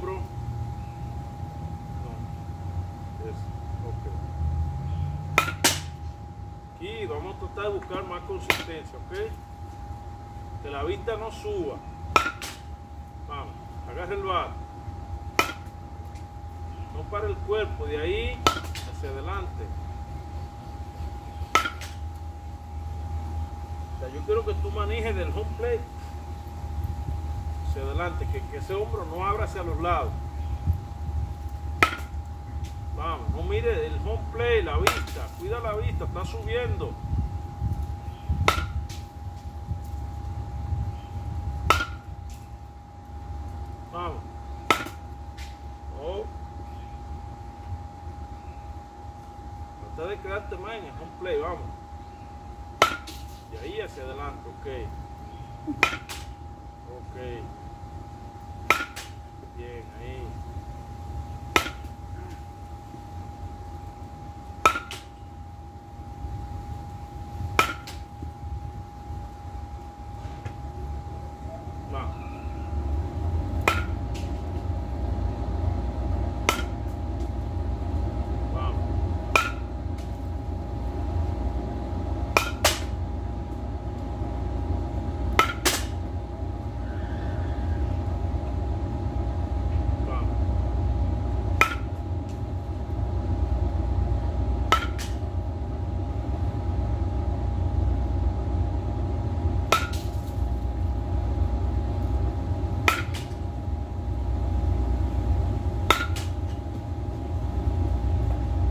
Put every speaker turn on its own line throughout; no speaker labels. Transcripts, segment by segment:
No. Es, ok. Aquí vamos a tratar de buscar más consistencia, ¿ok? Que la vista no suba. Vamos, agarre el bar. No para el cuerpo, de ahí hacia adelante. Yo quiero que tú manejes del home plate hacia adelante, que, que ese hombro no abra hacia los lados. Vamos, no mire el home play, la vista, cuida la vista, está subiendo. Vamos. Oh. Trata de quedarte más en el home play, vamos. De ahí hacia adelante, ok. Ok. Bien, ahí. Vamos. Vamos. Vamos.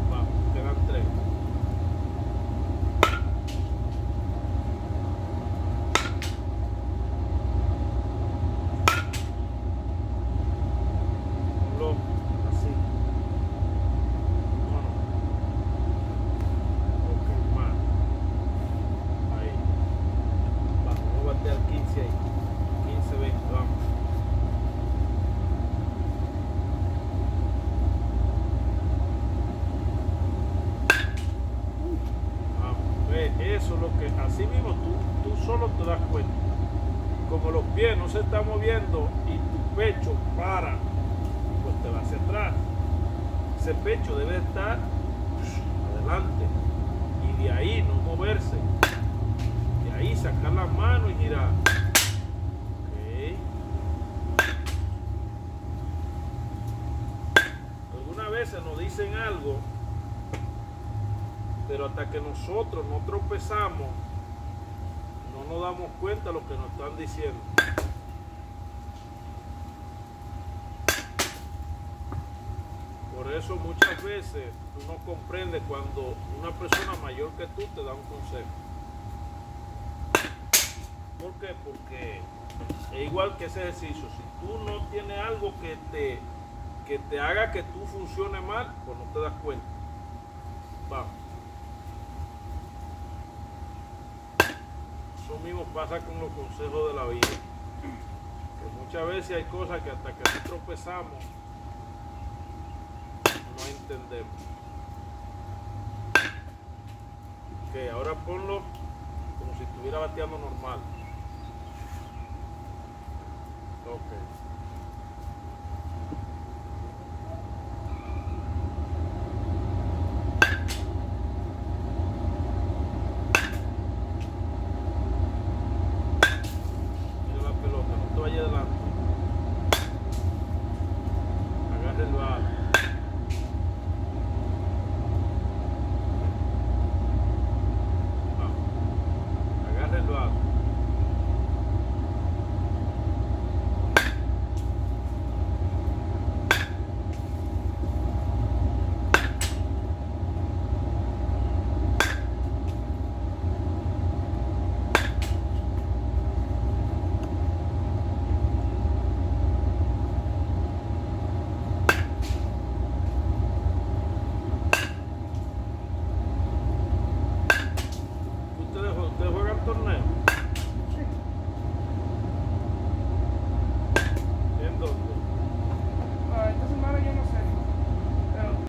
Vamos, quedan tres. Ponlo así. No, no. Ok, más. Ahí. Vamos, vamos a batear 15 ahí. 15, 20, vamos. Vamos, lo que, así mismo tú, tú solo te das cuenta. Como los pies no se están moviendo y tu pecho para, pues te va hacia atrás. Ese pecho debe estar adelante y de ahí no moverse. De ahí sacar la mano y girar. Ok. Algunas veces nos dicen algo pero hasta que nosotros no tropezamos, no nos damos cuenta de lo que nos están diciendo. Por eso muchas veces tú no comprendes cuando una persona mayor que tú te da un consejo. ¿Por qué? Porque es igual que ese ejercicio. Si tú no tienes algo que te, que te haga que tú funcione mal, pues no te das cuenta. Vamos. Eso mismo pasa con los consejos de la vida. Que muchas veces hay cosas que hasta que no tropezamos no entendemos. Ok, ahora ponlo como si estuviera bateando normal. Ok.